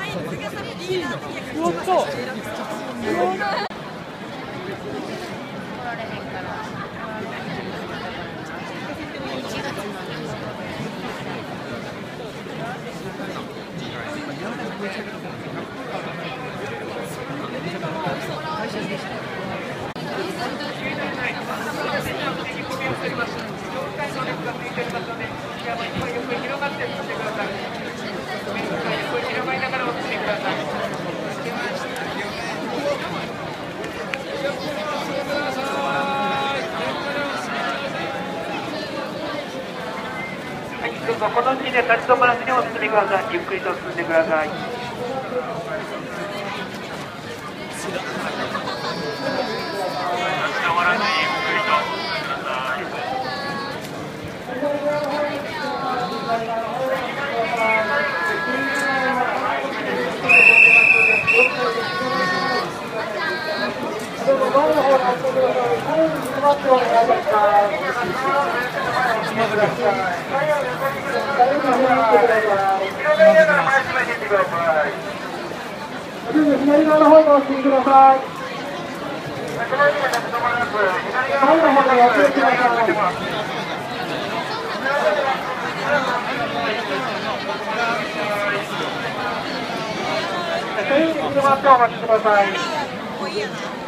っとのがいてで、いっぱい横に広がって使ってください。くこの時で立ち止まらずにお進みください。ゆっくりと進んでください。左側の方にお進みください。左側の方にお進みください。左側の方にお進みください。左側の方にお進みください。左側の方にお進みください。